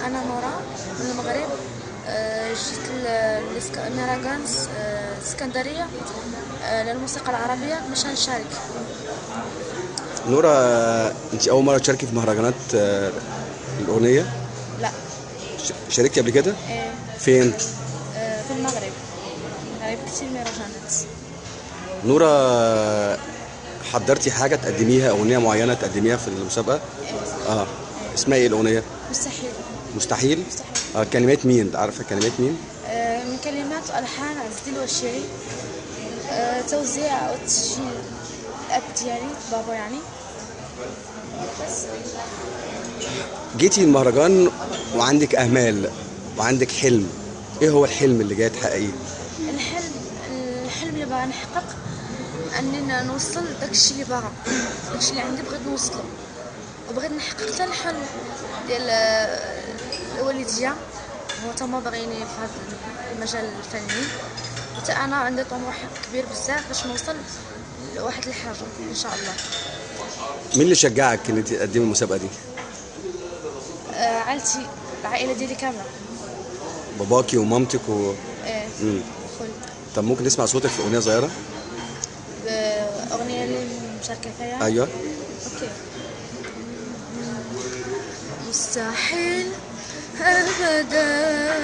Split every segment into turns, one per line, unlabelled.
أنا نورا من المغرب. آه، جيت ل- لسك- مهرجان س- آه، إسكندرية آه، للموسيقى العربية مش هنشارك
نورا أنت أول مرة تشاركي في مهرجانات الأغنية؟
لا.
شاركتي قبل كده؟
آه،
فين؟
في المغرب. المغرب كتير مهرجانات
نورا حضرتي حاجة تقدميها أغنية معينة تقدميها في المسابقة؟ آه. اسمها إيه الأغنية؟
مستحيل
مستحيل.
مستحيل
آه كلمات مين؟ عارفة كلمات مين؟
آه، من كلمات والحان عز الدين الوشيري آه، توزيع وتسجيل الاب ديالي بابا يعني. بس
جيتي المهرجان وعندك امال وعندك حلم. إيه هو الحلم اللي جاي تحققيه؟
الحلم الحلم اللي باغا نحقق أننا نوصل داكشي اللي باغا داكشي اللي عندي بغيت نوصله. وبغيت نحقق حتى الحلم ديال آه، الوالدية. هو تما باغيني في هذا المجال الفني. حتى أنا عندي طموح كبير بزاف باش نوصل لواحد الحاجة إن شاء الله.
مين اللي شجعك ان انت تقدمي المسابقة دي؟
آه، عائلتي العائلة ديالي كاملة.
باباكي ومامتك و...
إيه
طب ممكن نسمع صوتك في أغنية صغيرة؟
أغنية اللي مشاركة فيها؟
أيوه.
أوكي. مستحيل ابدا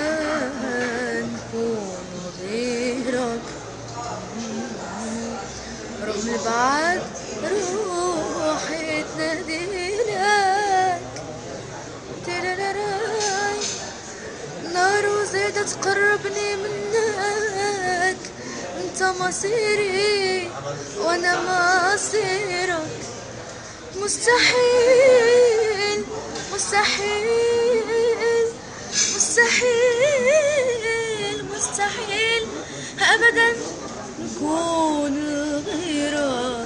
نكون غيرك. رغم البعد روحي تناديلك. نار وزيدة تقربني منك. أنت مصيري وأنا مصيرك. مستحيل. مستحيل مستحيل أبدا نكون غيرك.